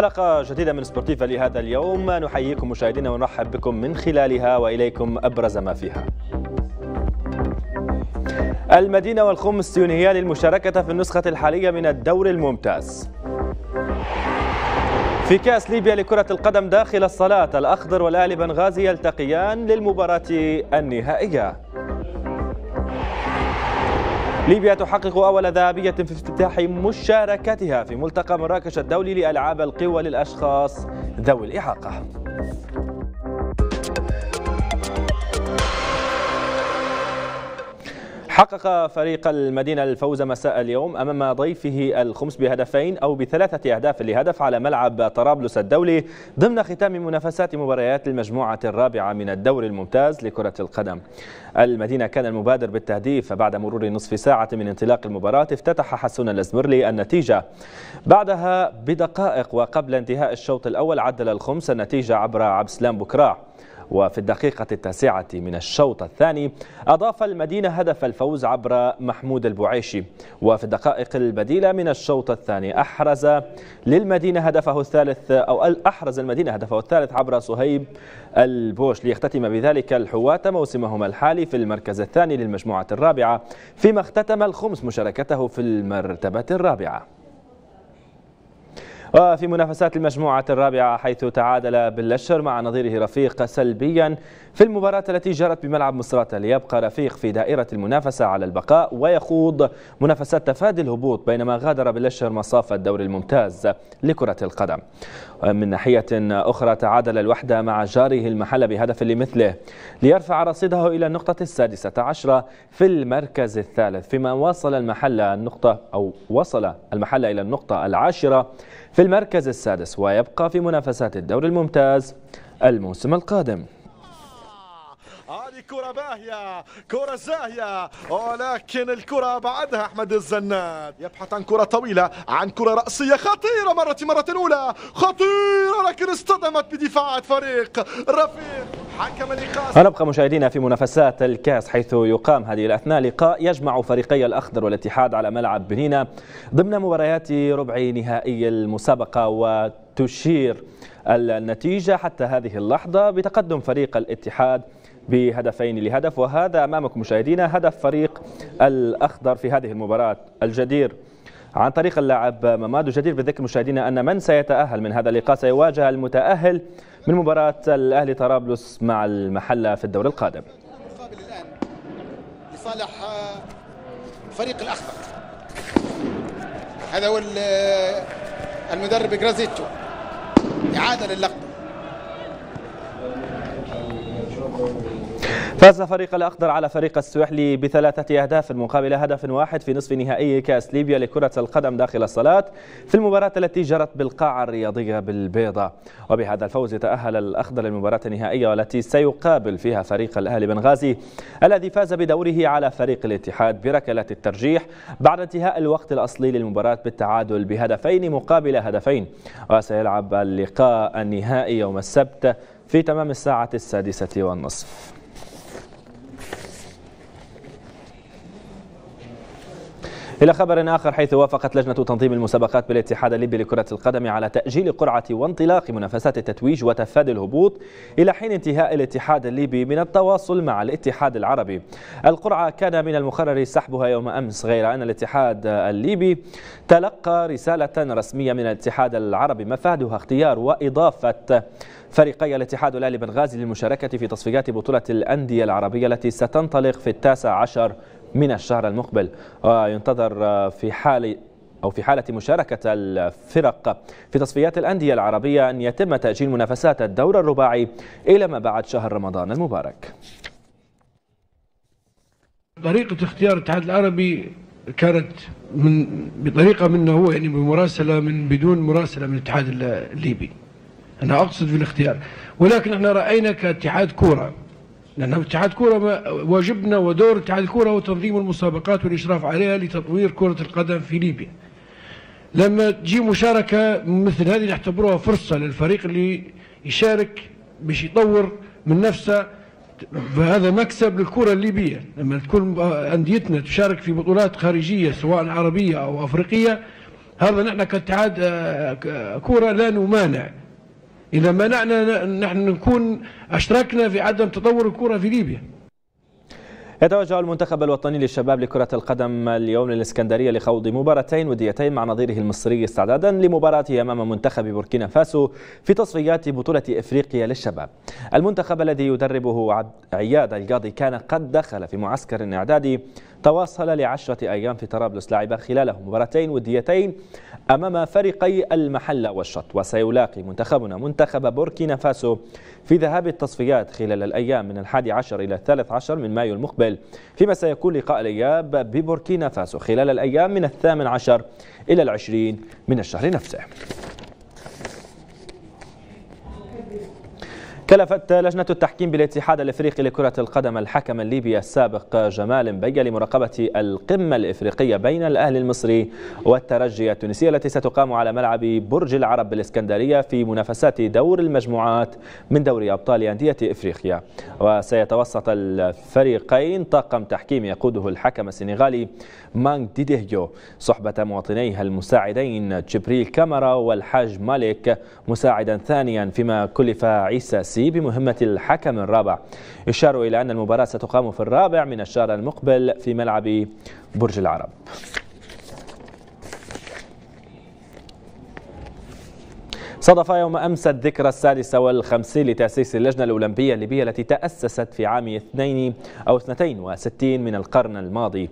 حلقة جديدة من سبورتيفا لهذا اليوم. نحييكم مشاهدينا ونرحب بكم من خلالها وإليكم أبرز ما فيها. المدينة والخمس ينهيان المشاركة في النسخة الحالية من الدور الممتاز. في كأس ليبيا لكرة القدم داخل الصلاة الأخضر والأهلي بنغازي يلتقيان للمباراة النهائية. ليبيا تحقق أول ذهبية في افتتاح مشاركتها في ملتقى مراكش الدولي لألعاب القوى للأشخاص ذوي الإعاقة. حقق فريق المدينة الفوز مساء اليوم أمام ضيفه الخمس بهدفين أو بثلاثة أهداف لهدف على ملعب طرابلس الدولي ضمن ختام منافسات مباريات المجموعة الرابعة من الدور الممتاز لكرة القدم. المدينة كان المبادر بالتهديف بعد مرور نصف ساعة من انطلاق المباراة افتتح حسون الأزمرلي النتيجة. بعدها بدقائق وقبل انتهاء الشوط الأول عدل الخمس النتيجة عبر عبد السلام بكراع. وفي الدقيقة التاسعة من الشوط الثاني أضاف المدينة هدف الفوز عبر محمود البعيشي. وفي الدقائق البديلة من الشوط الثاني أحرز للمدينة هدفه الثالث أو أحرز المدينة هدفه الثالث عبر صهيب البوش. ليختتم بذلك الحواة موسمهما الحالي في المركز الثاني للمجموعة الرابعة فيما اختتم الخمس مشاركته في المرتبة الرابعة. وفي منافسات المجموعة الرابعة حيث تعادل باللشر مع نظيره رفيق سلبيا في المباراة التي جرت بملعب مصراتة ليبقى رفيق في دائرة المنافسة على البقاء ويخوض منافسات تفادي الهبوط بينما غادر باللشر مصاف الدوري الممتاز لكرة القدم. من ناحية أخرى تعادل الوحدة مع جاره المحل بهدف لمثله ليرفع رصيده إلى النقطة السادسة عشرة في المركز الثالث فيما وصل المحل النقطة أو وصل المحل إلى النقطة العاشرة في المركز السادس ويبقى في منافسات الدوري الممتاز الموسم القادم. هذه كرة باهية كرة زاهية ولكن الكرة بعدها أحمد الزناد. يبحث عن كرة طويلة عن كرة رأسية خطيرة مرة مرة أولى. خطيرة لكن اصطدمت بدفاعات فريق رفيق. حكم الإيقاظ نبقى مشاهدينا في منافسات الكاس حيث يقام هذه الأثناء لقاء يجمع فريقي الأخضر والاتحاد على ملعب بنينا ضمن مباريات ربع نهائي المسابقة وتشير النتيجة حتى هذه اللحظة بتقدم فريق الاتحاد بهدفين لهدف وهذا أمامكم مشاهدينا هدف فريق الأخضر في هذه المباراة الجدير. عن طريق اللاعب ممادو جدير بالذكر مشاهدينا أن من سيتأهل من هذا اللقاء سيواجه المتأهل من مباراة الأهلي طرابلس مع المحلة في الدور القادم. لصالح فريق الأخضر. هذا هو المدرب جرازيتشو إعادة للقب. فاز فريق الأخضر على فريق السويحلي بثلاثة أهداف مقابل هدف واحد في نصف نهائي كأس ليبيا لكرة القدم داخل الصلاة في المباراة التي جرت بالقاعة الرياضية بالبيضة. وبهذا الفوز تأهل الأخضر للمباراة النهائية والتي سيقابل فيها فريق الأهلي بنغازي الذي فاز بدوره على فريق الاتحاد بركلة الترجيح بعد انتهاء الوقت الأصلي للمباراة بالتعادل بهدفين مقابل هدفين. وسيلعب اللقاء النهائي يوم السبت في تمام الساعة السادسة والنصف. إلى خبر آخر حيث وافقت لجنة تنظيم المسابقات بالاتحاد الليبي لكرة القدم على تأجيل قرعة وانطلاق منافسات التتويج وتفادي الهبوط إلى حين انتهاء الاتحاد الليبي من التواصل مع الاتحاد العربي. القرعة كان من المقرر سحبها يوم أمس غير أن الاتحاد الليبي تلقى رسالة رسمية من الاتحاد العربي مفادها اختيار وإضافة فريقي الاتحاد والأهلي بنغازي للمشاركة في تصفيات بطولة الأندية العربية التي ستنطلق في التاسع عشر من الشهر المقبل. وينتظر في حال أو في حالة مشاركة الفرق في تصفيات الأندية العربية أن يتم تأجيل منافسات الدور الرباعي إلى ما بعد شهر رمضان المبارك. طريقة اختيار الاتحاد العربي كانت من بطريقة منه هو يعني بمراسلة من بدون مراسلة من الاتحاد الليبي. أنا أقصد في الاختيار ولكن إحنا رأينا كاتحاد كورة لأن اتحاد كورة واجبنا ودور اتحاد الكورة هو تنظيم المسابقات والإشراف عليها لتطوير كرة القدم في ليبيا. لما تجي مشاركة مثل هذه نعتبروها فرصة للفريق اللي يشارك باش يطور من نفسه فهذا مكسب للكرة الليبية. لما تكون أنديتنا تشارك في بطولات خارجية سواء عربية أو أفريقية هذا نحن كاتحاد آه، كورة لا نمانع. إذا منعنا نحن نكون اشتركنا في عدم تطور الكرة في ليبيا. يتوجه المنتخب الوطني للشباب لكرة القدم اليوم للإسكندرية لخوض مباراتين وديتين مع نظيره المصري استعدادا لمباراته أمام منتخب بوركينا فاسو في تصفيات بطولة إفريقيا للشباب. المنتخب الذي يدربه عياد القاضي كان قد دخل في معسكر إعدادي تواصل لعشرة أيام في طرابلس لعب خلاله مباراتين وديتين أمام فريقي المحلة والشط. وسيلاقي منتخبنا منتخب بوركينا فاسو في ذهاب التصفيات خلال الأيام من الحادي عشر إلى الثالث عشر من مايو المقبل. فيما سيكون لقاء الإياب ببوركينا فاسو خلال الأيام من الثامن عشر إلى العشرين من الشهر نفسه. كلفت لجنة التحكيم بالاتحاد الإفريقي لكرة القدم الحكم الليبي السابق جمال بيا لمراقبة القمة الإفريقية بين الأهلي المصري والترجي التونسي التي ستقام على ملعب برج العرب بالإسكندرية في منافسات دور المجموعات من دوري أبطال أندية إفريقيا. وسيتوسط الفريقين طاقم تحكيم يقوده الحكم السنغالي مانغ ديديهيو. صحبة مواطنيه المساعدين جبريل كاميرا والحاج مالك مساعدا ثانيا فيما كلف عيسى سي بمهمة الحكم الرابع. يشار إلى أن المباراة ستقام في الرابع من الشهر المقبل في ملعب برج العرب. صادف يوم أمس الذكرى السادسة والخمسين لتأسيس اللجنة الأولمبية الليبية التي تأسست في عام أو اثنتين وستين من القرن الماضي.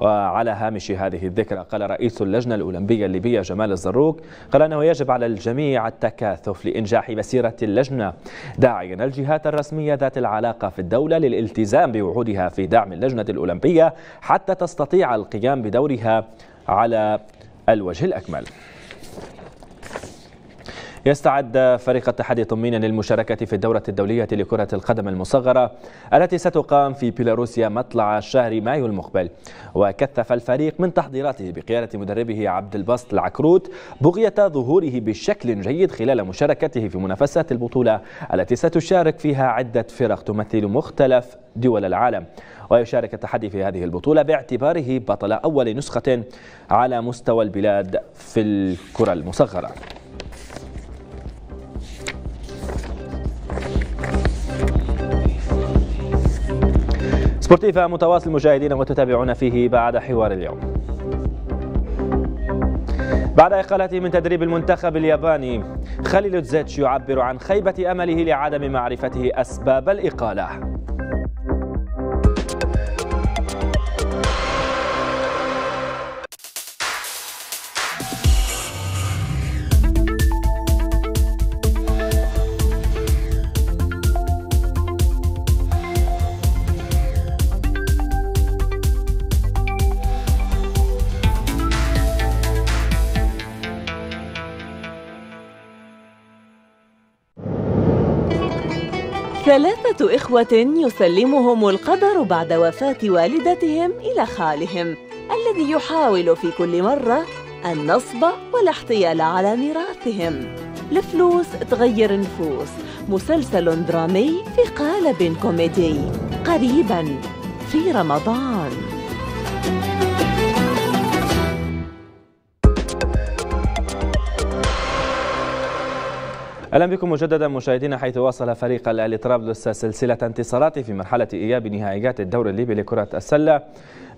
وعلى هامش هذه الذكرى. قال رئيس اللجنة الأولمبية الليبية جمال الزروق قال أنه يجب على الجميع التكاثف لإنجاح مسيرة اللجنة داعيا الجهات الرسمية ذات العلاقة في الدولة للالتزام بوعودها في دعم اللجنة الأولمبية حتى تستطيع القيام بدورها على الوجه الأكمل. يستعد فريق التحدي طمينا للمشاركة في الدورة الدولية لكرة القدم المصغرة التي ستقام في بيلاروسيا مطلع شهر مايو المقبل. وكثف الفريق من تحضيراته بقيادة مدربه عبد الباسط العكروت بغية ظهوره بشكل جيد خلال مشاركته في منافسات البطولة التي ستشارك فيها عدة فرق تمثل مختلف دول العالم. ويشارك التحدي في هذه البطولة باعتباره بطل أول نسخة على مستوى البلاد في الكرة المصغرة. سبورتيفا متواصل مشاهدينا وتتابعون فيه بعد حوار اليوم. بعد إقالته من تدريب المنتخب الياباني خليل زيتش يعبر عن خيبة أمله لعدم معرفته أسباب الإقالة. ثلاثة إخوة يسلمهم القدر بعد وفاة والدتهم إلى خالهم الذي يحاول في كل مرة النصب والاحتيال على ميراثهم. الفلوس تغير نفوس مسلسل درامي في قالب كوميدي. قريبا في رمضان. أهلا بكم مجددا مشاهدينا حيث واصل فريق الاهلي طرابلس سلسلة انتصاراته في مرحلة إياب نهائيات الدور الليبي لكرة السلة.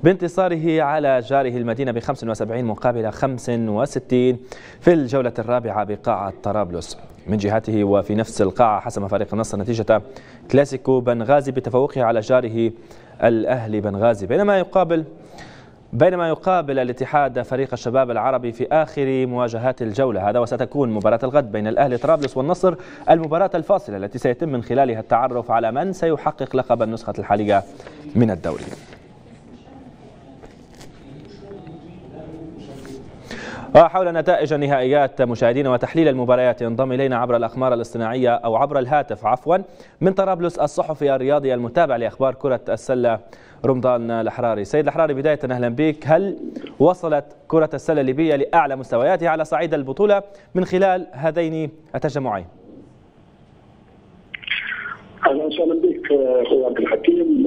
بانتصاره على جاره المدينة ب 75 مقابل 65 في الجولة الرابعة بقاعه طرابلس من جهته وفي نفس القاعه حسم فريق النصر نتيجة كلاسيكو بنغازي بتفوقه على جاره الأهلي بنغازي. بينما يقابل بينما يقابل الاتحاد فريق الشباب العربي في آخر مواجهات الجولة. هذا وستكون مباراة الغد بين الأهلي طرابلس والنصر. المباراة الفاصلة التي سيتم من خلالها التعرف على من سيحقق لقب النسخة الحالية من الدوري. وحول نتائج النهائيات مشاهدينا وتحليل المباريات ينضم إلينا عبر الاقمار الاصطناعية أو عبر الهاتف عفوا من طرابلس الصحفي الرياضي المتابع لأخبار كرة السلة رمضان الحراري سيد الحراري بداية أهلا بك. هل وصلت كرة السلة الليبية لأعلى مستوياتها على صعيد البطولة من خلال هذين التجمعين؟ أهلا وسهلا بك أخوي عبد الحكيم.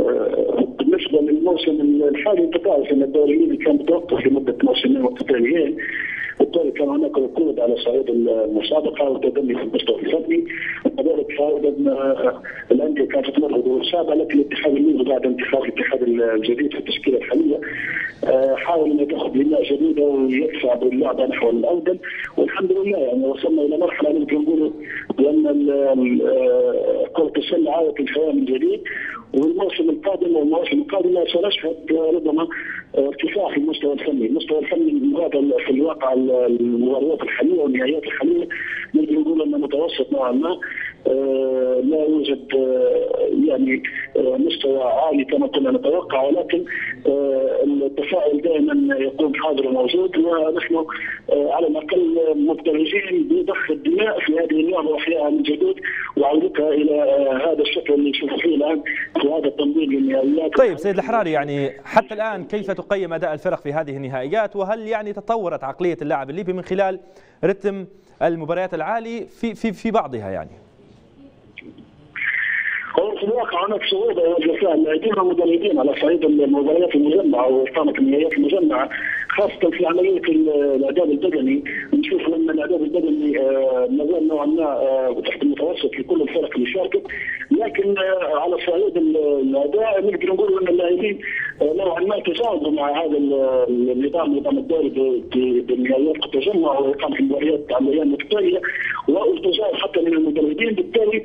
بالنسبة للموسم الحالي أنت تعرف أن الدوري الليبي كان متوقف لمدة موسمين متتاليين بالتالي كان هناك ركود على صعيد المسابقة وتدني في المستوى الفني وكذلك آه، الأندية كانت تمر بدور صعبه لكن الاتحاد الليبي بعد انتخاب الاتحاد الجديد في التشكيلة الحالية آه، حاول انه ياخذ بناء جديده ويدفع باللعبه نحو الافضل والحمد لله يعني وصلنا إلى مرحلة ممكن نقول بأن آه، كرة السلة عادت الحياة من جديد. والموسم القادم والمواسم القادمه سنشهد ربما ارتفاع في المستوى الفني، المستوى الفني في الواقع المباريات الحاليه والنهائيات الحالية نقدر نقول أنه متوسط نوعا ما. لا يوجد آه، يعني آه، مستوى عالي كما كنا نتوقع ولكن التفاؤل دائما يكون حاضر وموجود ونحن على الأقل مبتهجين بضخ الدماء في هذه اللعبه واحيائها من جديد وعودتها إلى هذا الشكل اللي نشوفه فيه الآن في هذا التنظيم للنهائيات طيب سيد الحراري يعني حتى الآن كيف تقيم أداء الفرق في هذه النهائيات وهل يعني تطورت عقلية اللاعب الليبي من خلال رتم المباريات العالي في في في بعضها يعني؟ هو في الواقع هناك صعوبه وجفاء اللاعبين والمدربين على صعيد المباريات المجمعه وإقامة النهائيات المجمعه خاصة في عملية الاعداد البدني. نشوف أن الاعداد البدني آه، ما زال نوعا ما آه، تحت المتوسط في كل الفرق اللي شاركت لكن آه، على صعيد الأداء نقدر نقول أن اللاعبين نوعا ما تجاوبوا مع هذا النظام نظام الدوري بالنهائيات التجمع وإقامة المباريات على الأيام المتتاليه والتجاوب حتى من المدربين. بالتالي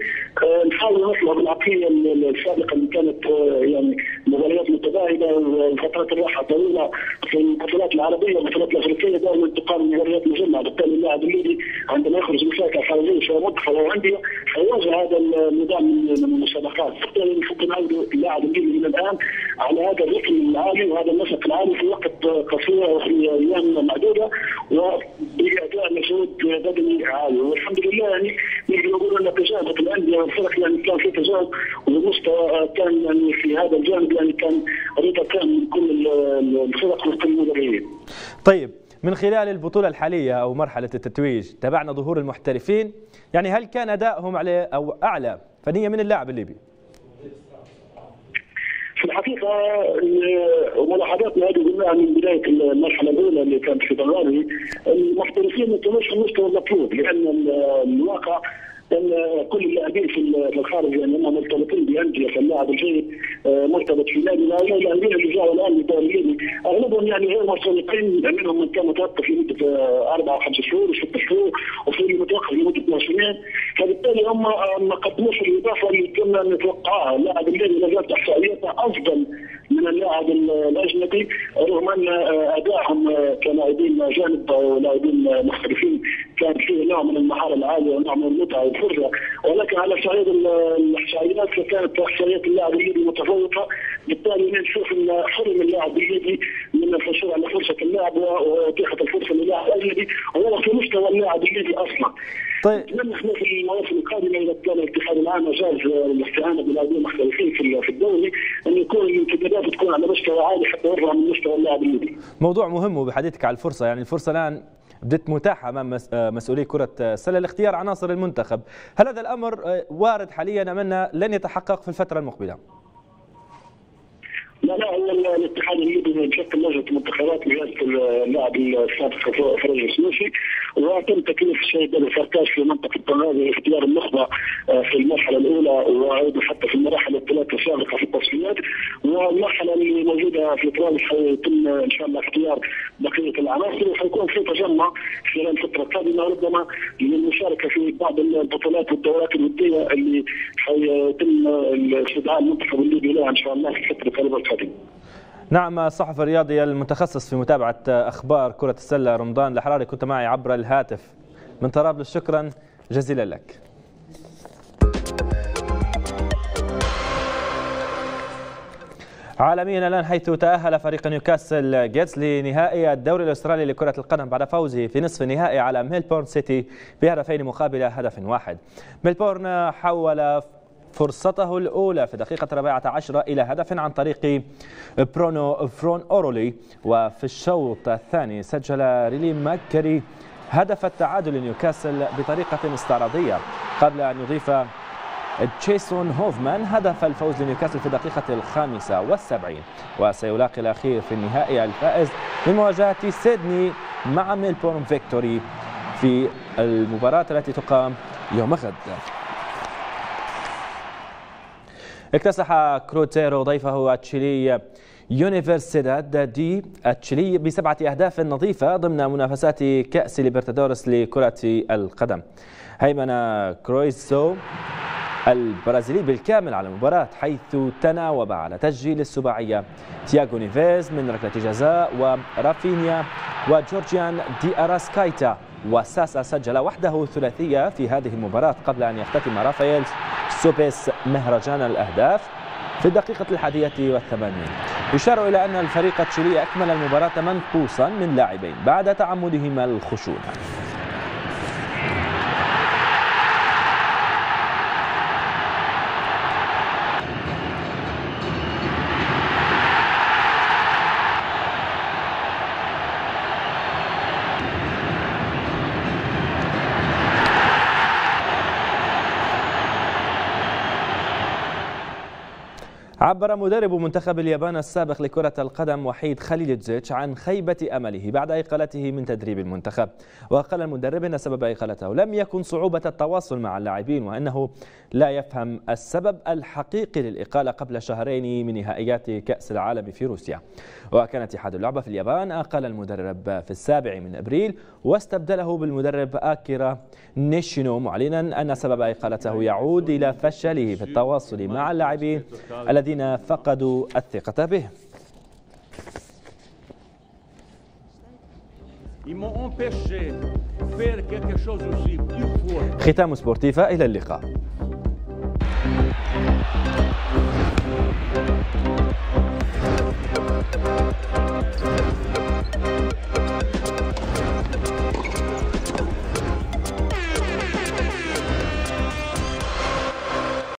نحاول نطلع بالعقلية السابقة اللي كانت يعني مباريات متباعده وفترات الراحة طويله في البطولات العربية والبطولات الأفريقية دائما تقام مباريات مجمعة. بالتالي اللاعب الليبي عندما يخرج مشاركه خارجيه سواء منتخب أو انديه حيواجه هذا النظام من المسابقات. بالتالي نحب نعود اللاعب الليبي من الآن على هذا الرتم العالي وهذا النسق العالي في وقت قصير وفي أيام معدودة. وباداء مجهود بدني عالي والحمد لله يعني نقدر نقول أن تجاوبت الأندية والفرق يعني كان في تجاوب والمستوى كان يعني في هذا الجانب يعني كان رضا كان من كل الفرق وكل المدربين. طيب من خلال البطولة الحالية أو مرحلة التتويج تابعنا ظهور المحترفين يعني هل كان أدائهم عليه أو أعلى فنيا من اللاعب الليبي؟ في الحقيقة ملاحظاتنا هذه قلناها من بداية المرحلة الأولى اللي كانت في ضراري المحترفين ما كانوش المستوى المطلوب لأن الواقع إن كل اللاعبين في الخارج يعني هم مرتبطين بأندية فاللاعب الجيد آه، مرتبط في نادي. لا اللاعبين اللي جاوا الآن للدوريين أغلبهم يعني غير مرتبطين منهم من كان متوقف لمدة آه، أربع أو خمس شهور وست شهور وفي اللي متوقف لمدة 12 يوم فبالتالي هم ما قدموش الإضافة اللي كنا نتوقعها اللاعب الذي لا زالت احصائياته أفضل من اللاعب الأجنبي رغم أن أدائهم كلاعبين جانب ولاعبين محترفين كان فيه نوع من المهارة العالية ونوع من المتعة والفرجه ولكن على صعيد الإحصائيات فكانت احصائيات المواسم القادمة إذا كان الاتحاد العام جاز الاستعانه بلاعبين محترفين في الدوري أن يكون الانتدابات تكون على مستوى عالي حتى يرفع من مستوى اللاعب الليبي. موضوع مهم وبحديثك على الفرصة يعني الفرصة الآن بدت متاحة أمام آه، مسؤولي كرة السلة لاختيار عناصر المنتخب هل هذا الأمر آه، وارد حاليا أم لن يتحقق في الفترة المقبلة؟ لا لا الاتحاد الليبي بشكل لجنه منتخبات رئاسه اللاعب السابق فرج السنوسي وتم تكليف السيد ابو فركاش في منطقة طنجة اختيار النخبة آه، في المرحلة الأولى وأيضا حتى في المراحل والمرحله اللي موجوده في طرابلس حيتم إن شاء الله اختيار بقية العناصر وحيكون في تجمع خلال الفترة القادمة ربما للمشاركة في بعض البطولات والدورات الودية اللي حيتم استدعاء المنتخب الليبي لها إن شاء الله في الفترة القريبه القادمة. نعم الصحفي الرياضي المتخصص في متابعة أخبار كرة السلة رمضان الحراري كنت معي عبر الهاتف. من طرابلس شكرا جزيلا لك. عالميا الآن حيث تأهل فريق نيوكاسل جيتس لنهائي الدوري الأسترالي لكرة القدم بعد فوزه في نصف النهائي على ميلبورن سيتي بهدفين مقابل هدف واحد. ميلبورن حول فرصته الأولى في دقيقة الرابعة عشرة إلى هدف عن طريق برونو فرون أورولي وفي الشوط الثاني سجل ريلي ماكري هدف التعادل لنيوكاسل بطريقة استعراضية قبل أن يضيف جيسون هوفمان هدف الفوز لنيوكاسل في الدقيقة الخامسة والسبعين وسيلاقي الأخير في النهائي الفائز من مواجهة سيدني مع ميلبورن فيكتوري في المباراة التي تقام يوم غد. اكتسح كروزيرو ضيفه التشيلي يونيفرسيداد دي التشيلي بسبعة أهداف نظيفة ضمن منافسات كأس ليبرتادورس لكرة القدم. هيمن كروزيرو البرازيلي بالكامل على المباراة حيث تناوب على تسجيل السباعية تياغو نيفيز من ركلة جزاء ورافينيا وجورجيان دي أراسكايتا. وساسا سجل وحده ثلاثية في هذه المباراة قبل أن يختتم رافائيل سوبيس مهرجان الأهداف في الدقيقة الحادية والثمانين. يشار إلى أن الفريق التشيلي أكمل المباراة منقوصا من لاعبين بعد تعمدهما الخشونة. عبر مدرب منتخب اليابان السابق لكرة القدم وحيد خليلتزيتش عن خيبة أمله بعد إقالته من تدريب المنتخب. وقال المدرب أن سبب إقالته لم يكن صعوبة التواصل مع اللاعبين وأنه لا يفهم السبب الحقيقي للإقالة قبل شهرين من نهائيات كأس العالم في روسيا. وكان اتحاد اللعبة في اليابان أقال المدرب في السابع من أبريل واستبدله بالمدرب آكيرا نيشينو معلنا أن سبب إقالته يعود إلى فشله في التواصل مع اللاعبين الذين فقدوا الثقة به. ختام سبورتيفا إلى اللقاء.